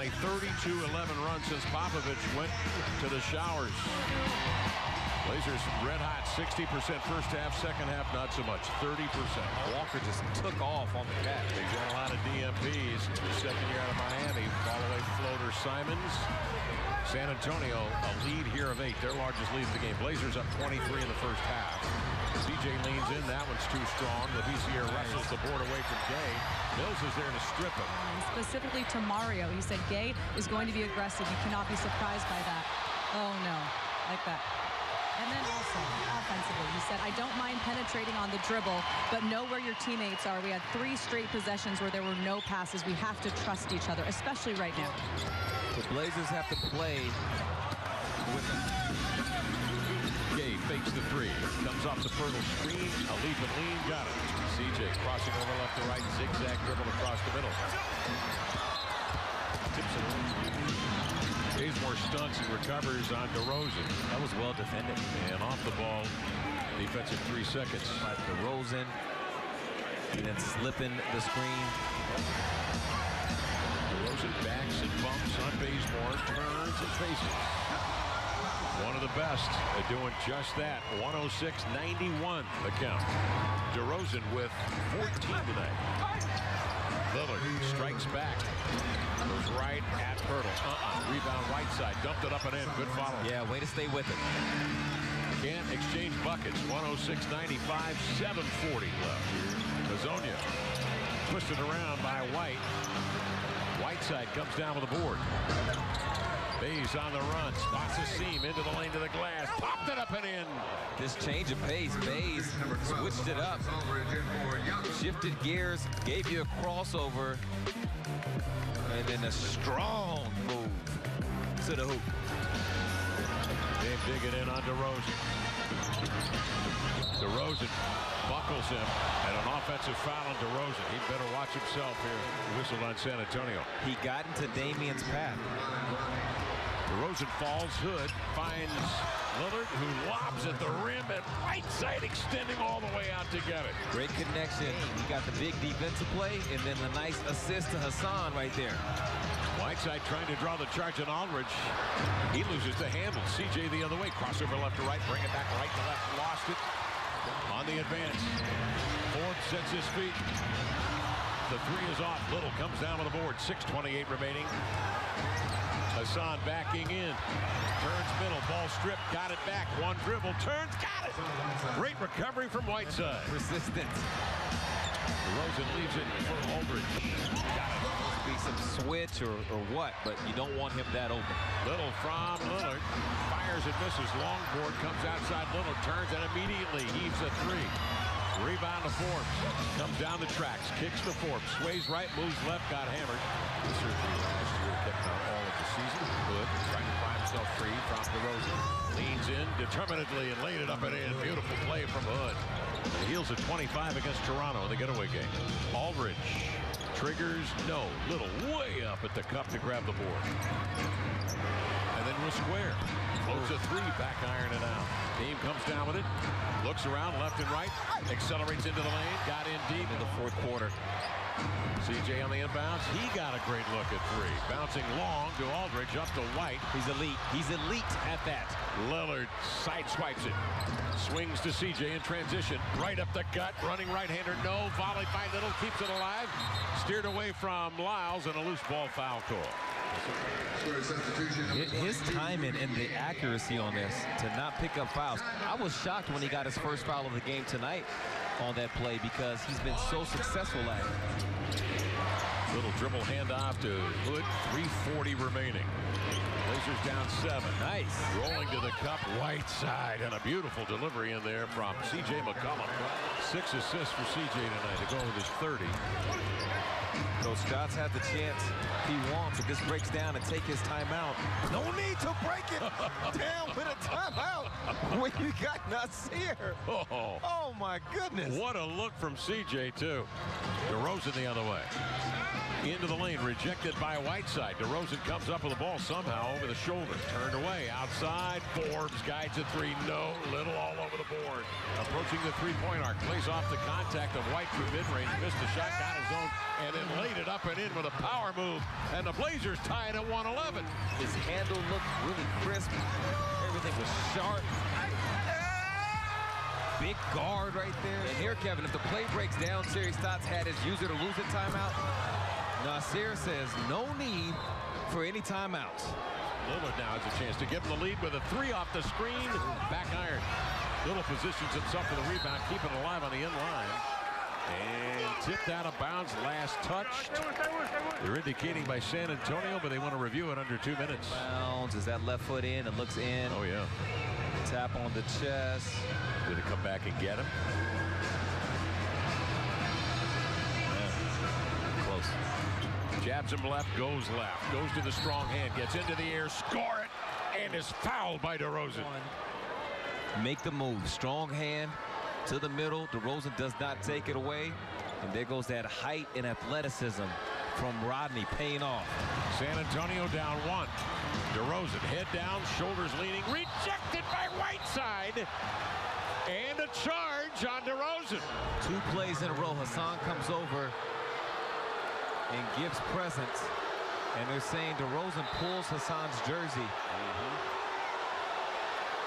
on a 32-11 run since Popovich went to the showers. Blazers red hot, 60% first half, second half not so much, 30%. Walker just took off on the catch. They got a lot of DNPs. Second year out of Miami, follow away floater Simons. San Antonio, a lead here of eight, their largest lead of the game. Blazers up 23 in the first half. CJ leans in, that one's too strong. The Labissiere wrestles the board away from Gay. Mills is there to strip him. Specifically to Mario, he said Gay is going to be aggressive. You cannot be surprised by that. Oh no, like that. And then also, offensively, he said, I don't mind penetrating on the dribble, but know where your teammates are. We had three straight possessions where there were no passes. We have to trust each other, especially right now. The Blazers have to play with Gay fakes the three. Comes off the fertile screen. A leap and lean. Got it. CJ crossing over left to right. Zigzag dribble across the middle. Tips it. Bazemore stunts and recovers on DeRozan. That was well defended. And off the ball, defensive three seconds. By DeRozan. And then slipping the screen. DeRozan backs and bumps on Bazemore, turns and faces. One of the best at doing just that. 106-91 the count. DeRozan with 14 tonight. Lillard strikes back. Goes right at Hurdle. Uh-uh. Rebound right side. Dumped it up and in. Good follow. Yeah, way to stay with it. Can't exchange buckets. 106-95, 740 left. Hezonja twisted around by White. Whiteside comes down with the board. Baze on the run, spots a seam into the lane to the glass, popped it up and in. This change of pace, Baze switched it up, shifted gears, gave you a crossover, and then a strong move to the hoop. Dame digging in on DeRozan. DeRozan buckles him, and an offensive foul on DeRozan. He better watch himself here. Whistled on San Antonio. He got into Damian's path. DeRozan falls, Hood finds Lillard, who lobs at the rim and right side extending all the way out to get it. Great connection. He got the big defensive play and then the nice assist to Hassan right there. Whiteside trying to draw the charge on Aldridge. He loses the handle. CJ the other way. Crossover left to right. Bring it back right to left. Lost it. On the advance. Forbes sets his feet. The three is off. Little comes down with the board. 6.28 remaining. Hassan backing in. Turns middle. Ball stripped. Got it back. One dribble. Turns. Got it. Great recovery from Whiteside. Persistent. DeRozan leaves it for Aldridge. Got it. Be some switch or, or what, but you don't want him that open. Little from Lillard. Fires and misses. Long board comes outside. Little turns and immediately heaves a three. Rebound to Forbes. Comes down the tracks. Kicks to Forbes. Sways right. Moves left. Got hammered. The surgery last year kept out all Trying to pry himself free from DeRozan. Leans in determinedly and laid it up and in. Beautiful play from Hood. The heels at 25 against Toronto in the getaway game. Aldridge triggers no. Little way up at the cup to grab the board. And then we'll square. Floats a three, back iron it out. Team comes down with it, looks around left and right, accelerates into the lane, got in deep. In the fourth quarter. CJ on the inbounds. He got a great look at three. Bouncing long to Aldridge, up to White. He's elite. He's elite at that. Lillard sideswipes it. Swings to CJ in transition. Right up the gut. Running right-hander. No. Volley by Little. Keeps it alive. Steered away from Lyles and a loose ball foul call. His timing and the accuracy on this to not pick up fouls. I was shocked when he got his first foul of the game tonight on that play because he's been so successful at it. Little dribble handoff to Hood. 340 remaining. Blazers down seven. Nice. Rolling to the cup, right side, and a beautiful delivery in there from C.J. McCollum. Six assists for C.J. tonight to go with his 30. Those shots have the chance he wants. If this breaks down and take his timeout, no need to break it down with a timeout when you got Nassir. Oh. oh my goodness. What a look from CJ, too. DeRozan the other way. Into the lane, rejected by Whiteside. DeRozan comes up with the ball somehow over the shoulder. Turned away, outside. Forbes guides a three. No, Little all over the board. Approaching the three-point arc. Plays off the contact of White through mid-range. Missed a shot, got his own, and then laid it up and in with a power move. And the Blazers tie it at 111. His handle looked really crisp. Everything was sharp. Big guard right there. And here, Kevin, if the play breaks down, Terry Stotts had his user to lose it timeout. Nassir says no need for any timeouts. Lillard now has a chance to give him the lead with a three off the screen. Back iron. Little positions himself for the rebound, keeping it alive on the in line. And tipped out of bounds, last touched. They're indicating by San Antonio, but they want to review it under two minutes. Bounds, is that left foot in? It looks in. Oh, yeah. Tap on the chest. Did it come back and get him? Jabs him left, goes left, goes to the strong hand, gets into the air, score it, and is fouled by DeRozan. Make the move. Strong hand to the middle. DeRozan does not take it away. And there goes that height and athleticism from Rodney paying off. San Antonio down one. DeRozan head down, shoulders leaning, rejected by Whiteside. And a charge on DeRozan. Two plays in a row. Hassan comes over and gives presents. And they're saying DeRozan pulls Hassan's jersey. Mm-hmm.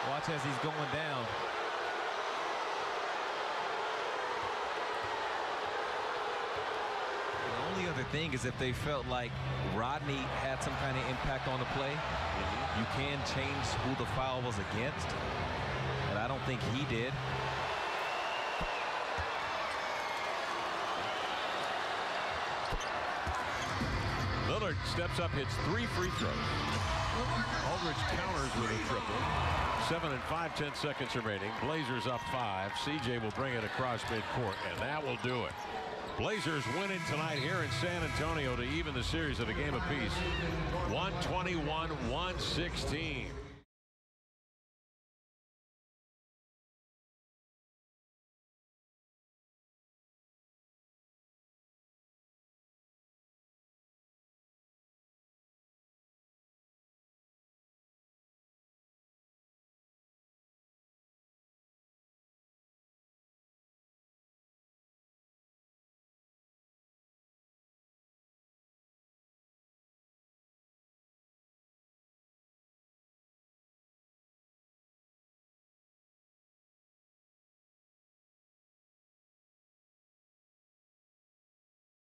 Watch as he's going down. The only other thing is if they felt like Rodney had some kind of impact on the play, mm-hmm. you can change who the foul was against. But I don't think he did. Lillard steps up, hits three free throws. Aldridge counters with a triple. Seven and five, ten seconds remaining. Blazers up five. CJ will bring it across midcourt, and that will do it. Blazers winning tonight here in San Antonio to even the series at a game apiece. 121-116.